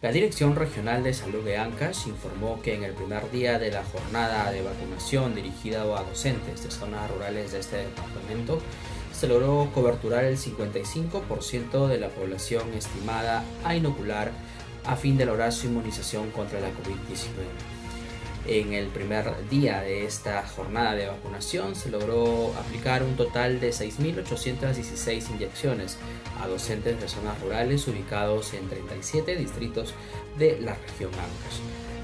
La Dirección Regional de Salud de Ancash informó que en el primer día de la jornada de vacunación dirigida a docentes de zonas rurales de este departamento, se logró coberturar el 55% de la población estimada a inocular a fin de lograr su inmunización contra la COVID-19. En el primer día de esta jornada de vacunación se logró aplicar un total de 6.816 inyecciones a docentes de zonas rurales ubicados en 37 distritos de la región Ancash.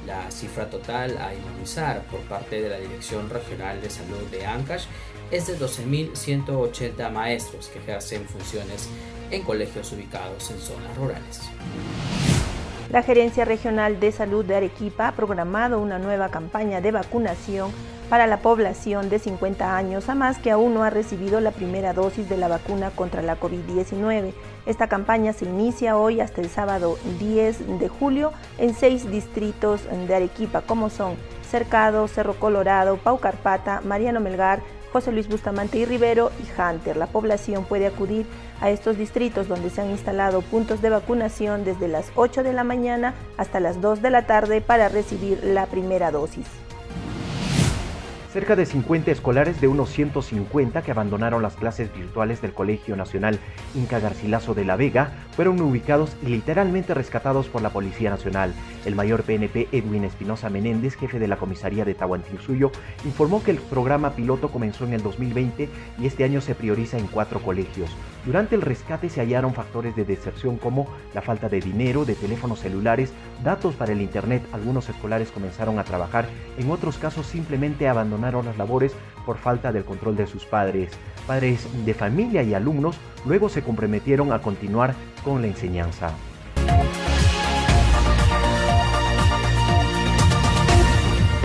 La cifra total a inmunizar por parte de la Dirección Regional de Salud de Ancash es de 12.180 maestros que ejercen funciones en colegios ubicados en zonas rurales. La Gerencia Regional de Salud de Arequipa ha programado una nueva campaña de vacunación para la población de 50 años a más que aún no ha recibido la primera dosis de la vacuna contra la COVID-19. Esta campaña se inicia hoy hasta el sábado 10 de julio en seis distritos de Arequipa, como son Cercado, Cerro Colorado, Paucarpata, Mariano Melgar, José Luis Bustamante y Rivero y Hunter. La población puede acudir a estos distritos donde se han instalado puntos de vacunación desde las 8 de la mañana hasta las 2 de la tarde para recibir la primera dosis. Cerca de 50 escolares de unos 150 que abandonaron las clases virtuales del Colegio Nacional Inca Garcilaso de la Vega fueron ubicados y literalmente rescatados por la Policía Nacional. El mayor PNP Edwin Espinosa Menéndez, jefe de la comisaría de Tahuantinsuyo, informó que el programa piloto comenzó en el 2020 y este año se prioriza en cuatro colegios. Durante el rescate se hallaron factores de deserción como la falta de dinero, de teléfonos celulares, datos para el Internet. Algunos escolares comenzaron a trabajar, en otros casos simplemente abandonaron las labores por falta del control de sus padres. Padres de familia y alumnos luego se comprometieron a continuar con la enseñanza.